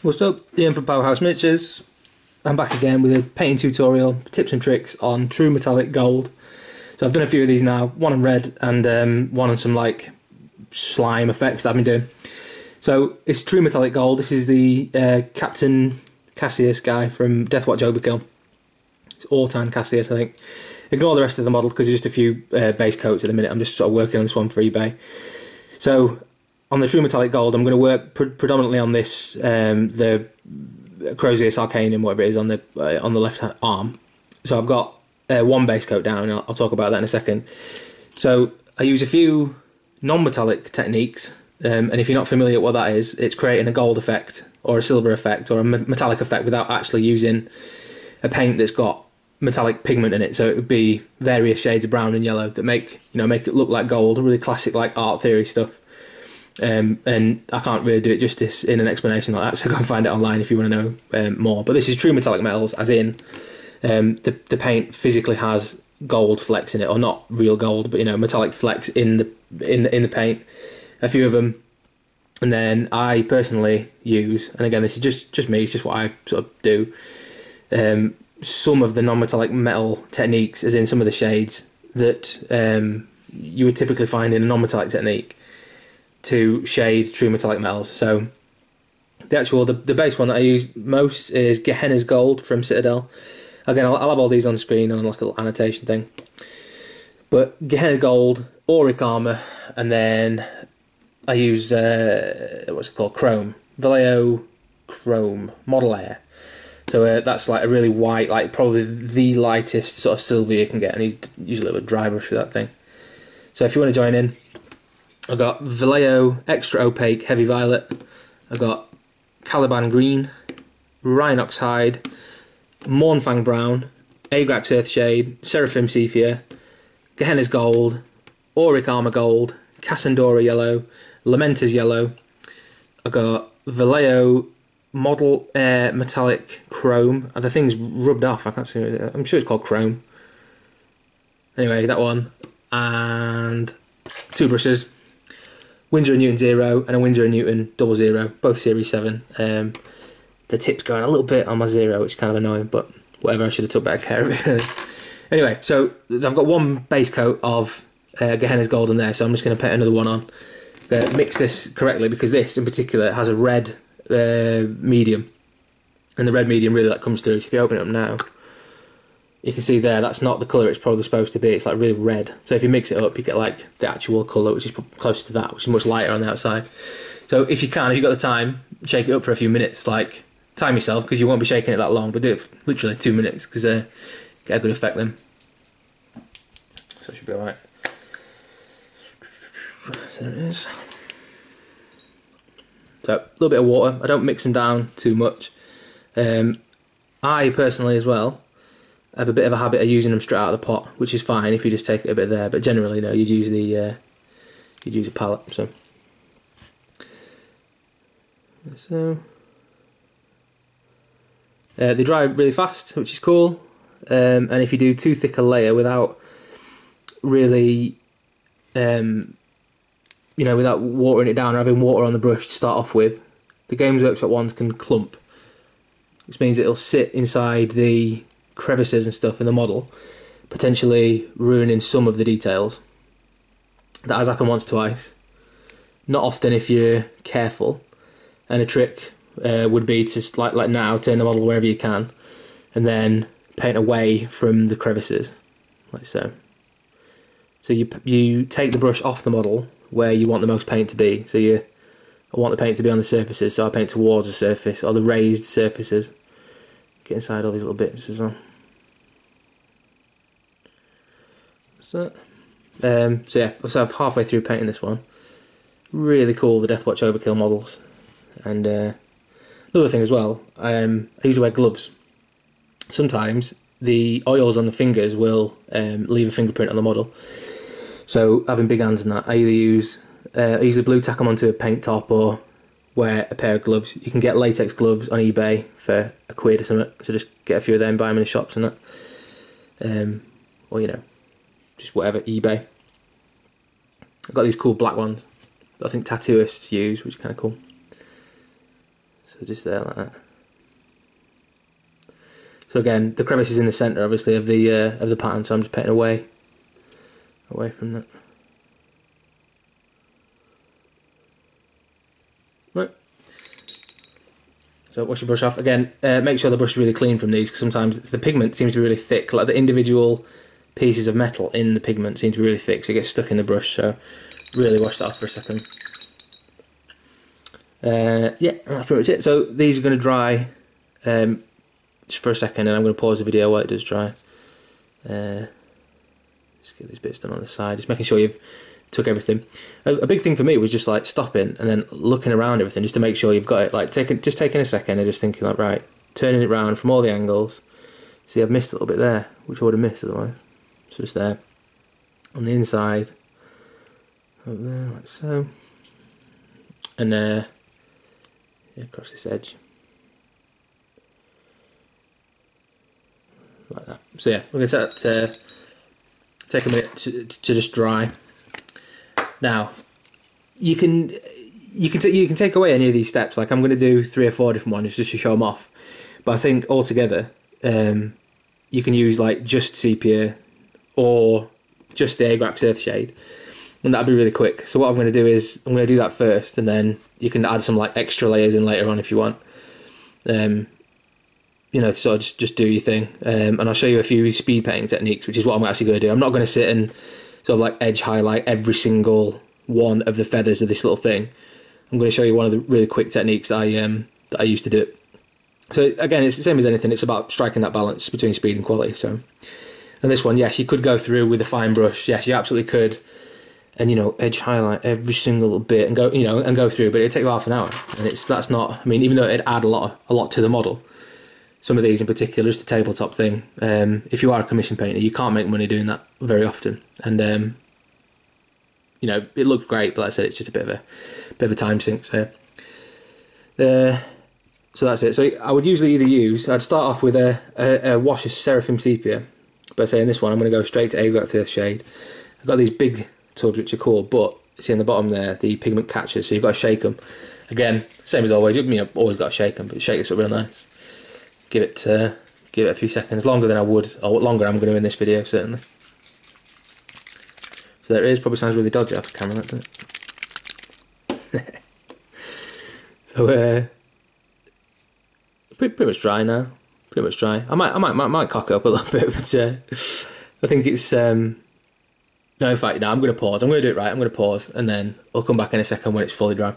What's up? Ian from Powerhouse Miniatures. I'm back again with a painting tutorial, tips and tricks on true metallic gold. So I've done a few of these now, one on red and um, one on some like slime effects that I've been doing. So it's true metallic gold. This is the uh, Captain Cassius guy from Deathwatch Overkill. It's Ortan Cassius, I think. Ignore the rest of the model because there's just a few uh, base coats at the minute. I'm just sort of working on this one for eBay. So on the true metallic gold, I'm going to work pre- predominantly on this um, the Crozius Arcanum, whatever it is, on the uh, on the left arm. So I've got uh, one base coat down. I'll, I'll talk about that in a second. So I use a few non-metallic techniques, um, and if you're not familiar with what that is, it's creating a gold effect or a silver effect or a metallic effect without actually using a paint that's got metallic pigment in it. So it would be various shades of brown and yellow that make you know make it look like gold, really classic like art theory stuff. Um, and I can't really do it justice in an explanation like that, so go and find it online if you want to know um, more. But this is true metallic metals, as in um, the the paint physically has gold flecks in it, or not real gold, but you know metallic flecks in the in the, in the paint. A few of them, and then I personally use, and again this is just just me, it's just what I sort of do. Um, some of the non-metallic metal techniques, as in some of the shades that um, you would typically find in a non-metallic technique to shade true metallic metals. So the actual the, the base one that I use most is Gehenna's Gold from Citadel. Again, I'll, I'll have all these on screen on like a little annotation thing. But Gehenna Gold, Auric Armor, and then I use uh, what's it called? Chrome, Vallejo Chrome Model Air. So uh, that's like a really white, like probably the lightest sort of silver you can get, and you use a little dry brush with that thing. So if you want to join in, I've got Vallejo Extra Opaque Heavy Violet. I've got Caliban Green, Rhinox Hide, Mournfang Brown, Agrax Earthshade, Seraphim Sepia, Gehenna's Gold, Auric Armor Gold, Cassandora Yellow, Lamenter's Yellow. I've got Vallejo Model Air Metallic Chrome. The thing's rubbed off. I can't see it. I'm sure it's called Chrome. Anyway, that one. And two brushes. Winsor and Newton zero and a Winsor and Newton double zero, both series seven. Um, the tip's going a little bit on my zero, which is kind of annoying, but whatever. I should have took better care of it. anyway, so I've got one base coat of uh, Gehenna's Golden there, so I'm just going to put another one on. Uh, mix this correctly because this in particular has a red uh, medium, and the red medium really that comes through. So if you open it up now, you can see there that's not the colour it's probably supposed to be. It's like really red. So if you mix it up, you get like the actual colour, which is closer to that, which is much lighter on the outside. So if you can, if you've got the time, shake it up for a few minutes. Like time yourself because you won't be shaking it that long, but do it literally two minutes because uh, get a good effect then. So it should be alright. There it is. So a little bit of water. I don't mix them down too much. Um, I personally as well have a bit of a habit of using them straight out of the pot, which is fine if you just take a bit there. But generally, no, you'd use the uh, you'd use a palette. So, so uh, they dry really fast, which is cool. Um, and if you do too thick a layer without really, um, you know, without watering it down or having water on the brush to start off with, the Games Workshop ones can clump, which means it'll sit inside the crevices and stuff in the model, potentially ruining some of the details. That has happened once, twice. Not often if you're careful. And a trick uh, would be to like like now turn the model wherever you can, and then paint away from the crevices, like so. So you you take the brush off the model where you want the most paint to be. So you I want the paint to be on the surfaces, so I paint towards the surface or the raised surfaces. Get inside all these little bits as well. So, um, so yeah, so I'm halfway through painting this one. Really cool, the Deathwatch Overkill models. And uh, another thing as well, um, I usually wear gloves. Sometimes the oils on the fingers will um, leave a fingerprint on the model. So having big hands and that, I either use uh, I usually Blu Tack them onto a paint top or wear a pair of gloves. You can get latex gloves on eBay for a quid or something. So just get a few of them, buy them in the shops and that. Um, or you know, just whatever, eBay. I've got these cool black ones that I think tattooists use, which is kind of cool. So just there like that. So again, the crevice is in the centre, obviously, of the uh, of the pattern. So I'm just painting away, away from that. Right. So wash your brush off again. Uh, make sure the brush is really clean from these, because sometimes the pigment seems to be really thick. Like the individual pieces of metal in the pigment seem to be really thick, so it gets stuck in the brush. So really wash that off for a second. Uh, yeah, that's pretty much it. So these are going to dry um, just for a second, and I'm going to pause the video while it does dry. Uh, just get these bits done on the side, just making sure you've took everything. A, a, big thing for me was just like stopping and then looking around everything just to make sure you've got it. Like taking just taking a second and just thinking like right, turning it around from all the angles. See, I've missed a little bit there, which I would have missed otherwise. So just there on the inside, over there like so, and uh, across this edge. like that. So yeah, we're going to uh, take a minute to, to, just dry. Now, you can you can you can take away any of these steps. Like I'm going to do three or four different ones just to show them off. But I think altogether, um, you can use like just sepia or just the Agrax Earthshade, and that'd be really quick. So what I'm going to do is I'm going to do that first, and then you can add some like extra layers in later on if you want. Um, you know, so just, just do your thing. Um, and I'll show you a few speed painting techniques, which is what I'm actually going to do. I'm not going to sit and sort of like edge highlight every single one of the feathers of this little thing. I'm going to show you one of the really quick techniques I um, that I used to do. So again, it's the same as anything. It's about striking that balance between speed and quality. So, and this one, yes, you could go through with a fine brush. Yes, you absolutely could, and you know, edge highlight every single bit and go, you know, and go through. But it'd take half an hour, and it's that's not. I mean, even though it'd add a lot, a lot to the model, some of these in particular, just a tabletop thing. Um, if you are a commission painter, you can't make money doing that very often, and um, you know it looks great, but like I said, it's just a bit of a bit of a time sink. So, uh, so that's it. So I would usually either use, I'd start off with a, a, a wash of Seraphim Sepia, but say in this one I'm going to go straight to Agrax Earthshade. I've got these big tubs which are cool, but see in the bottom there the pigment catches, so you've got to shake them. Again, same as always. You know, always got to shake them, but shake this up real nice give it uh, give it a few seconds longer than I would, or longer I'm going to in this video certainly. So there it is. Probably sounds really dodgy off the camera, doesn't it? so uh, pretty, pretty much dry now. Pretty much dry. I might I might might, might cock it up a little bit, but uh, I think it's. Um, no, in fact, no. I'm going to pause. I'm going to do it right. I'm going to pause, and then I'll come back in a second when it's fully dry.